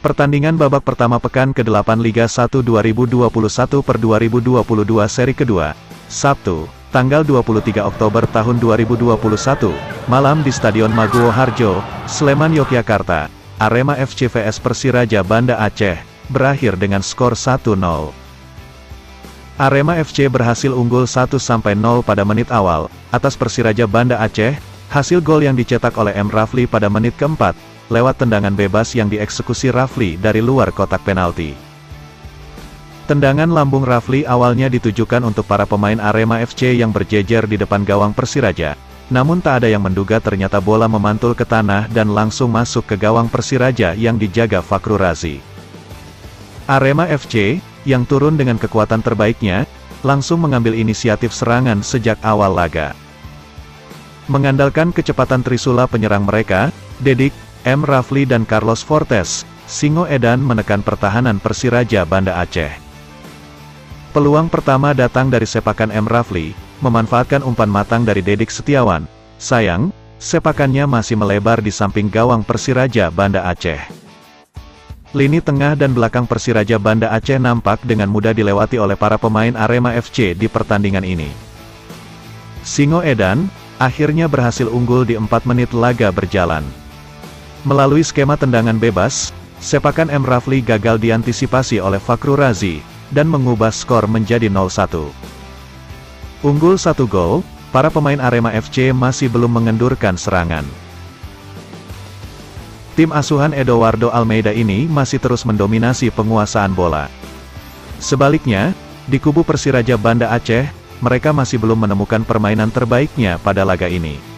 Pertandingan babak pertama pekan ke-8 Liga 1 2021 per 2022 seri kedua, Sabtu, tanggal 23 Oktober tahun 2021, malam di Stadion Maguwo Harjo, Sleman Yogyakarta, Arema FC vs Persiraja Banda Aceh, berakhir dengan skor 1-0. Arema FC berhasil unggul 1-0 pada menit awal, atas Persiraja Banda Aceh, hasil gol yang dicetak oleh M. Rafli pada menit keempat, lewat tendangan bebas yang dieksekusi Rafli dari luar kotak penalti. Tendangan lambung Rafli awalnya ditujukan untuk para pemain Arema FC yang berjejer di depan gawang Persiraja, namun tak ada yang menduga ternyata bola memantul ke tanah dan langsung masuk ke gawang Persiraja yang dijaga Fakru Razi. Arema FC, yang turun dengan kekuatan terbaiknya, langsung mengambil inisiatif serangan sejak awal laga. Mengandalkan kecepatan Trisula penyerang mereka, Dedik, M. Rafli dan Carlos Fortes, Singo Edan menekan pertahanan Persiraja Banda Aceh. Peluang pertama datang dari sepakan M. Rafli, memanfaatkan umpan matang dari Dedik Setiawan. Sayang, sepakannya masih melebar di samping gawang Persiraja Banda Aceh. Lini tengah dan belakang Persiraja Banda Aceh nampak dengan mudah dilewati oleh para pemain Arema FC di pertandingan ini. Singo Edan, akhirnya berhasil unggul di 4 menit laga berjalan. Melalui skema tendangan bebas, sepakan M. Rafli gagal diantisipasi oleh Fakru Razi, dan mengubah skor menjadi 0-1. Unggul satu gol, para pemain Arema FC masih belum mengendurkan serangan. Tim asuhan Eduardo Almeida ini masih terus mendominasi penguasaan bola. Sebaliknya, di kubu Persiraja Banda Aceh, mereka masih belum menemukan permainan terbaiknya pada laga ini.